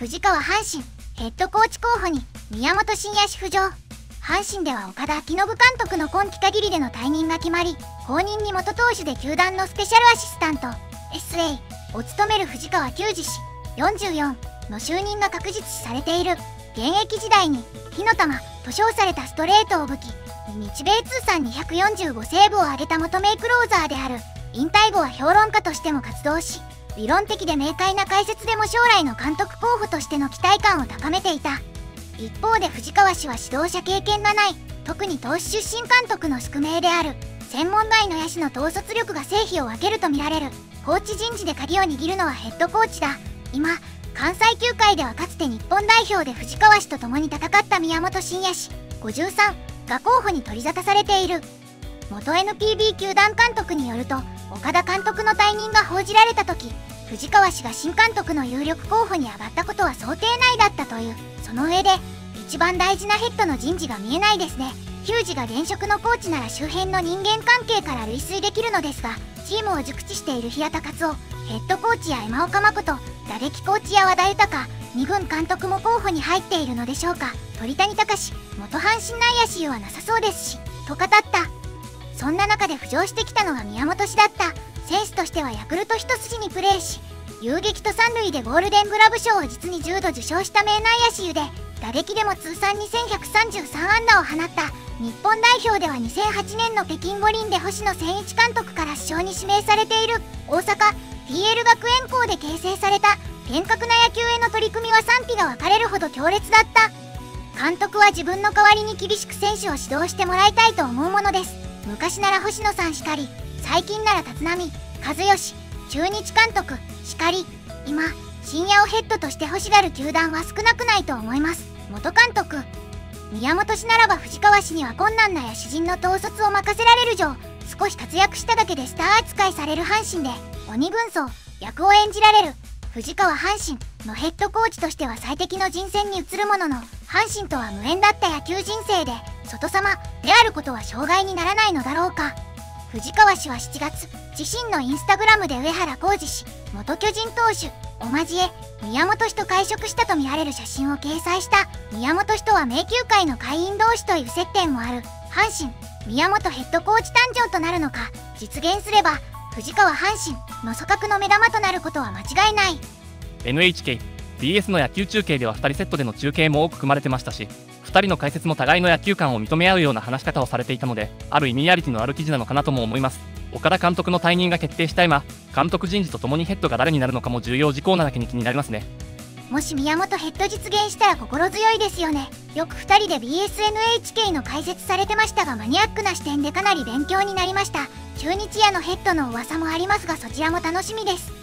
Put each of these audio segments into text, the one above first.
藤川阪神ヘッドコーチ候補に宮本慎也氏浮上阪神では岡田彰信監督の今季限りでの退任が決まり後任に元投手で球団のスペシャルアシスタント SA を務める藤川球児氏44の就任が確実視されている。現役時代に火の玉と称されたストレートを武器日米通算245セーブを挙げた元名クローザーである引退後は評論家としても活動し理論的で明快な解説でも将来の監督候補としての期待感を高めていた。一方で藤川氏は指導者経験がない特に投手出身監督の宿命である。専門外の野手の統率力が成否を分けるとみられる。コーチ人事で鍵を握るのはヘッドコーチだ。今関西球界ではかつて日本代表で藤川氏と共に戦った宮本慎也氏。53が候補に取り沙汰されている。元 NPB 球団監督によると岡田監督の退任が報じられた時藤川氏が新監督の有力候補に上がったことは想定内だったという。その上で一番大事なヘッドの人事が見えないですね。球児が現職のコーチなら周辺の人間関係から類推できるのですがチームを熟知している平田勝夫ヘッドコーチや山岡誠打撃コーチや和田豊2軍監督も候補に入っているのでしょうか。鳥谷隆元阪神内野手はなさそうですしと語った。そんな中で浮上してきたのが宮本氏だった。選手としてはヤクルト一筋にプレーし遊撃と三塁でゴールデングラブ賞を実に10度受賞した名内野手で打撃でも通算2133安打を放った日本代表では2008年の北京五輪で星野千一監督から首相に指名されている大阪 TL 学園校で形成された厳格な野球への取り組みは賛否が分かれるほど強烈だった。監督は自分の代わりに厳しく選手を指導してもらいたいと思うものです。昔なら星野さんしかり最近なら立浪和義中日監督しかり今深夜をヘッドとして欲しがる球団は少なくないと思います。元監督宮本氏ならば藤川氏には困難な野手陣の統率を任せられる上少し活躍しただけでスター扱いされる阪神で鬼軍曹役を演じられる藤川阪神のヘッドコーチとしては最適の人選に移るものの阪神とは無縁だった野球人生で外様であることは障害にならないのだろうか。藤川氏は7月自身のインスタグラムで上原浩二氏元巨人投手おまじえ宮本氏と会食したとみられる写真を掲載した宮本氏とは迷宮会の会員同士という接点もある阪神宮本ヘッドコーチ誕生となるのか実現すれば藤川阪神の組閣の目玉となることは間違いない。NHK BS の野球中継では2人セットでの中継も多く組まれてましたし2人の解説も互いの野球観を認め合うような話し方をされていたのである意味リアリティのある記事なのかなとも思います。岡田監督の退任が決定した今監督人事とともにヘッドが誰になるのかも重要事項なだけに気になりますね。もし宮本ヘッド実現したら心強いですよね。よく2人で BSNHK の解説されてましたがマニアックな視点でかなり勉強になりました。中日夜のヘッドの噂もありますがそちらも楽しみです。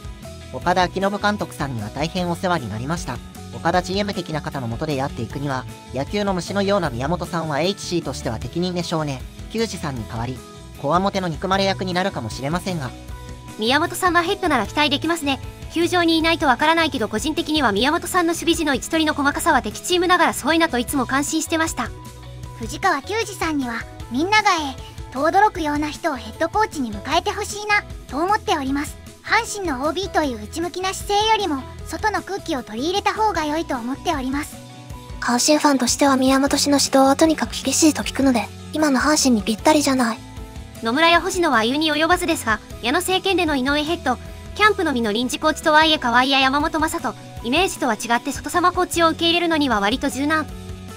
岡田彰信監督さんには大変お世話になりました岡田 GM 的な方のもとでやっていくには野球の虫のような宮本さんは HC としては適任でしょうね。球児さんに代わりこわもての憎まれ役になるかもしれませんが。宮本さんはヘッドなら期待できますね。球場にいないとわからないけど個人的には宮本さんの守備時の位置取りの細かさは敵チームながらすごいなといつも感心してました。藤川球児さんにはみんながええと驚くような人をヘッドコーチに迎えてほしいなと思っております阪神の OB という内向きな姿勢よりも外の空気を取り入れた方が良いと思っております。阪神ファンとしては宮本氏の指導はとにかく厳しいと聞くので今の阪神にぴったりじゃない。野村や星野は言うに及ばずですが矢野政権での井上ヘッドキャンプのみの臨時コーチとはいえ河合や山本雅人。イメージとは違って外様コーチを受け入れるのには割と柔軟。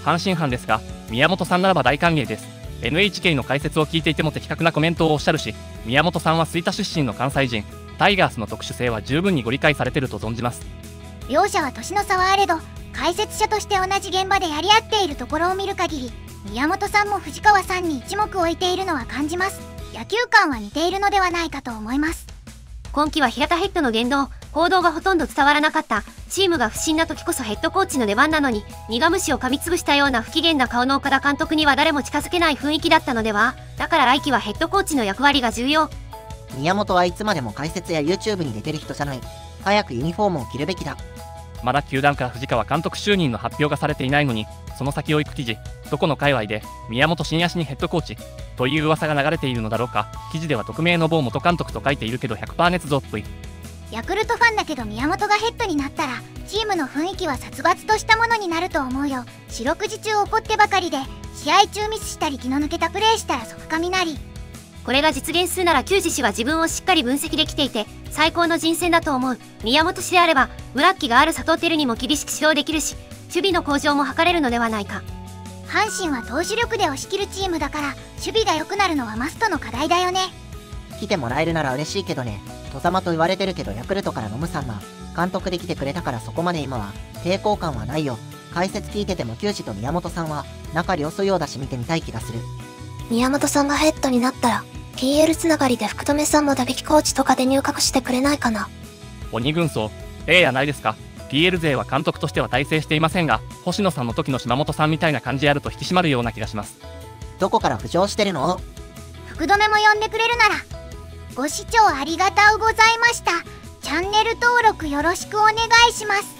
阪神ファンですが宮本さんならば大歓迎です。NHK の解説を聞いていても的確なコメントをおっしゃるし宮本さんは吹田出身の関西人タイガースの特殊性は十分にご理解されてると存じます。両者は年の差はあれど解説者として同じ現場でやり合っているところを見る限り宮本さんも藤川さんに一目置いているのは感じます。野球観は似ているのではないかと思います。今季は平田ヘッドの言動行動がほとんど伝わらなかった。チームが不審な時こそヘッドコーチの出番なのに苦虫を噛みつぶしたような不機嫌な顔の岡田監督には誰も近づけない雰囲気だったのでは。だから来季はヘッドコーチの役割が重要宮本はいつまでも解説や YouTube に出てる人じゃない。早くユニフォームを着るべきだ。まだ球団から藤川監督就任の発表がされていないのにその先を行く記事どこの界隈で宮本慎也氏にヘッドコーチという噂が流れているのだろうか。記事では匿名の某元監督と書いているけど100%捏造っぽい。ヤクルトファンだけど宮本がヘッドになったらチームの雰囲気は殺伐としたものになると思うよ。四六時中怒ってばかりで試合中ミスしたり気の抜けたプレーしたら即雷これが実現するなら球児氏は自分をしっかり分析できていて最高の人選だと思う宮本氏であれば村木がある佐藤輝にも厳しく指導できるし守備の向上も図れるのではないか阪神は投手力で押し切るチームだから守備が良くなるのはマストの課題だよね来てもらえるなら嬉しいけどね。戸様と言われてるけどヤクルトからのムさんが監督で来てくれたからそこまで今は抵抗感はないよ。解説聞いてても球児と宮本さんは仲良さそうだし見てみたい気がする。宮本さんがヘッドになったら、PL つながりで福留さんも打撃コーチとかで入閣してくれないかな。鬼軍曹ええやないですか。PL 勢は監督としては大成していませんが星野さんの時の島本さんみたいな感じやると引き締まるような気がします。どこから浮上してるの？福留も呼んでくれるならご視聴ありがとうございました。チャンネル登録よろしくお願いします